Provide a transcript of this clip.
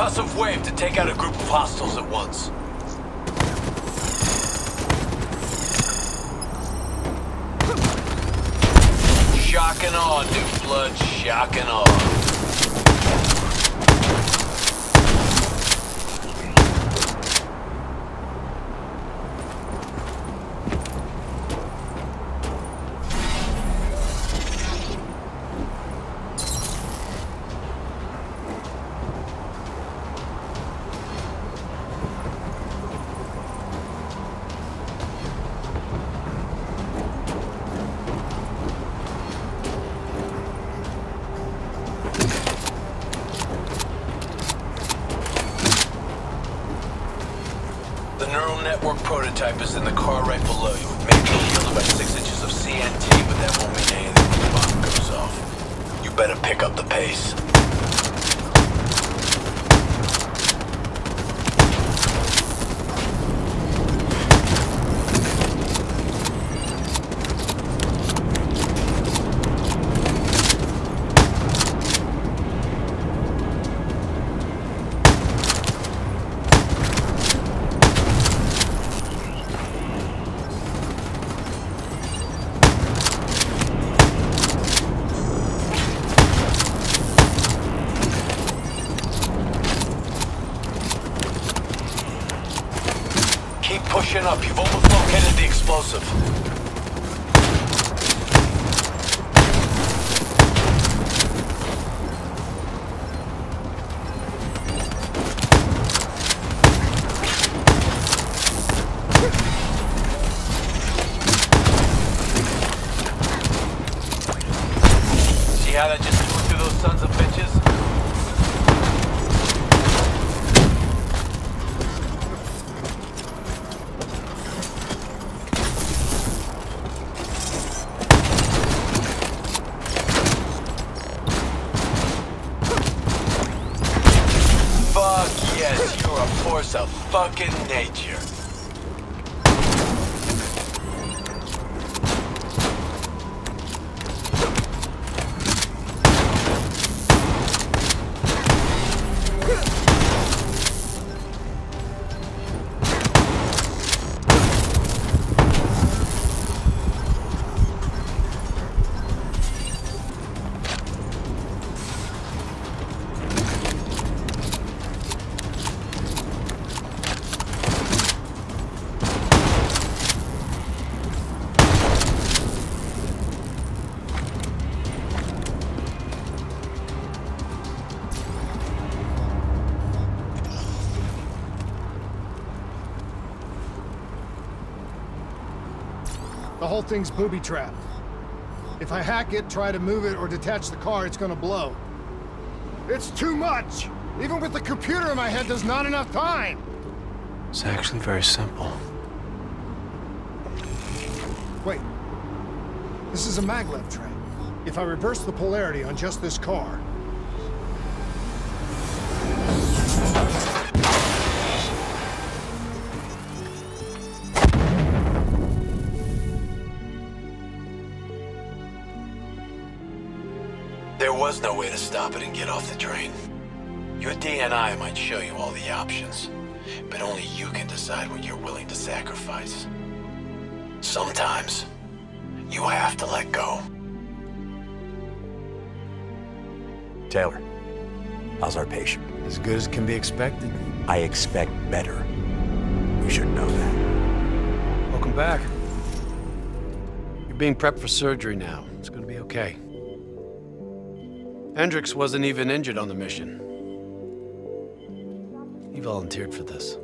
Percussive wave to take out a group of hostiles at once. Shock and awe, new blood. Shock and awe. The neural network prototype is in the car right below you. It may Maybe shielded by six inches of CNT, but that won't mean anything when the bomb goes off. You better pick up the pace. Up. You've almost located the explosive. See how that just force of fucking nature. The whole thing's booby-trapped. If I hack it, try to move it, or detach the car, it's gonna blow. It's too much! Even with the computer in my head, there's not enough time! It's actually very simple. Wait. This is a maglev train. If I reverse the polarity on just this car... There was no way to stop it and get off the train. Your DNI might show you all the options, but only you can decide what you're willing to sacrifice. Sometimes, you have to let go. Taylor, how's our patient? As good as can be expected. I expect better. You should know that. Welcome back. You're being prepped for surgery now. It's gonna be okay. Hendricks wasn't even injured on the mission. He volunteered for this.